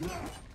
Yeah!